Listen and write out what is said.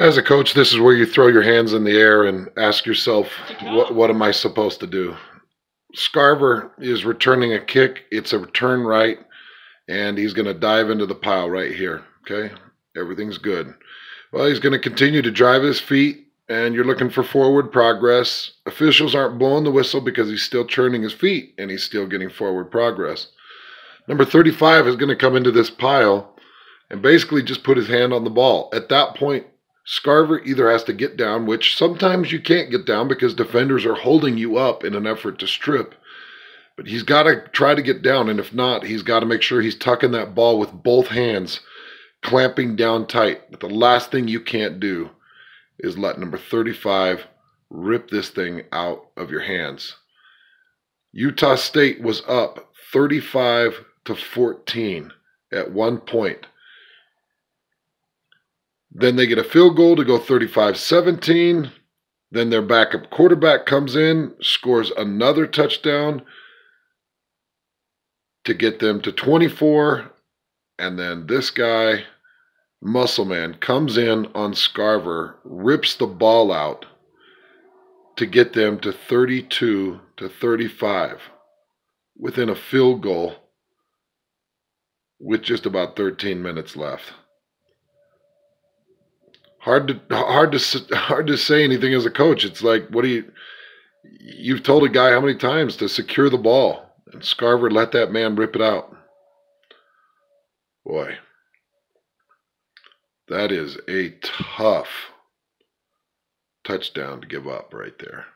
As a coach, this is where you throw your hands in the air and ask yourself, what, what am I supposed to do? Scarver is returning a kick. It's a return right, and he's going to dive into the pile right here. Okay, everything's good. Well, he's going to continue to drive his feet, and you're looking for forward progress. Officials aren't blowing the whistle because he's still churning his feet and he's still getting forward progress. Number 35 is going to come into this pile and basically just put his hand on the ball. At that point, Scarver either has to get down, which sometimes you can't get down because defenders are holding you up in an effort to strip. But he's got to try to get down, and if not, he's got to make sure he's tucking that ball with both hands, clamping down tight. But the last thing you can't do is let number 35 rip this thing out of your hands. Utah State was up 35 to 14 at one point. Then they get a field goal to go 35 17. Then their backup quarterback comes in, scores another touchdown to get them to 24. And then this guy, Muscleman, comes in on Scarver, rips the ball out to get them to 32 to 35 within a field goal with just about 13 minutes left hard to hard to hard to say anything as a coach. It's like, what do you? You've told a guy how many times to secure the ball, and Scarver let that man rip it out. Boy, that is a tough touchdown to give up right there.